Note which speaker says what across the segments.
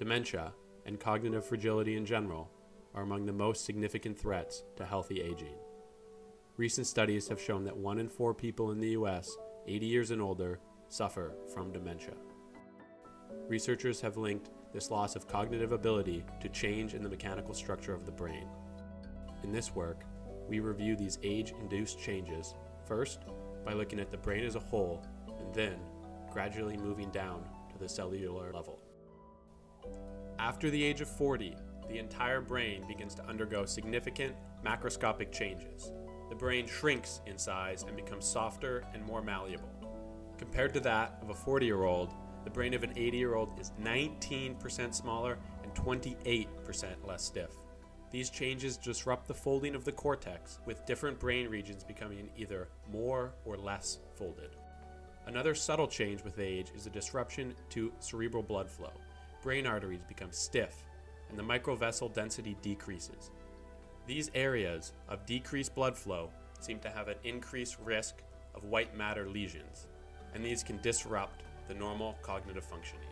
Speaker 1: dementia, and cognitive fragility in general are among the most significant threats to healthy aging. Recent studies have shown that one in four people in the US, 80 years and older, suffer from dementia. Researchers have linked this loss of cognitive ability to change in the mechanical structure of the brain. In this work, we review these age induced changes first by looking at the brain as a whole and then gradually moving down to the cellular level. After the age of 40, the entire brain begins to undergo significant macroscopic changes. The brain shrinks in size and becomes softer and more malleable. Compared to that of a 40 year old, the brain of an 80 year old is 19% smaller and 28% less stiff. These changes disrupt the folding of the cortex, with different brain regions becoming either more or less folded. Another subtle change with age is a disruption to cerebral blood flow. Brain arteries become stiff, and the microvessel density decreases. These areas of decreased blood flow seem to have an increased risk of white matter lesions, and these can disrupt the normal cognitive functioning.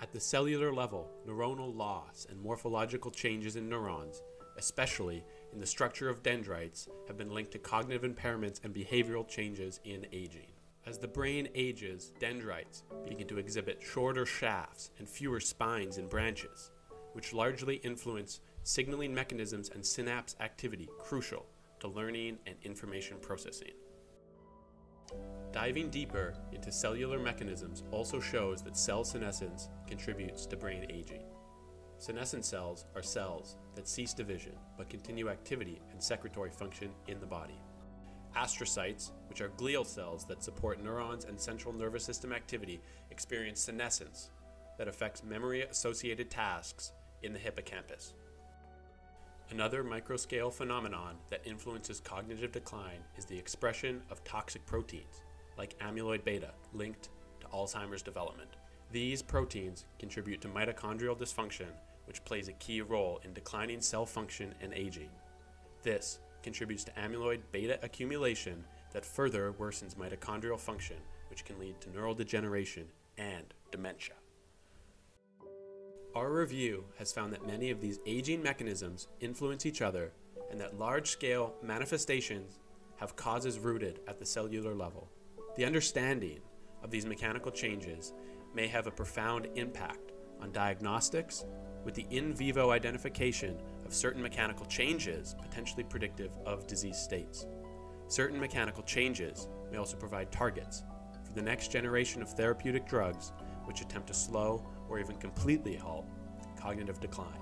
Speaker 1: At the cellular level, neuronal loss and morphological changes in neurons, especially in the structure of dendrites, have been linked to cognitive impairments and behavioral changes in aging. As the brain ages, dendrites begin to exhibit shorter shafts and fewer spines and branches, which largely influence signaling mechanisms and synapse activity crucial to learning and information processing. Diving deeper into cellular mechanisms also shows that cell senescence contributes to brain aging. Senescent cells are cells that cease division but continue activity and secretory function in the body. Astrocytes, which are glial cells that support neurons and central nervous system activity, experience senescence that affects memory associated tasks in the hippocampus. Another microscale phenomenon that influences cognitive decline is the expression of toxic proteins, like amyloid beta, linked to Alzheimer's development. These proteins contribute to mitochondrial dysfunction, which plays a key role in declining cell function and aging. This contributes to amyloid beta accumulation that further worsens mitochondrial function, which can lead to neural degeneration and dementia. Our review has found that many of these aging mechanisms influence each other and that large scale manifestations have causes rooted at the cellular level. The understanding of these mechanical changes may have a profound impact on diagnostics, with the in vivo identification certain mechanical changes potentially predictive of disease states. Certain mechanical changes may also provide targets for the next generation of therapeutic drugs which attempt to slow or even completely halt cognitive decline.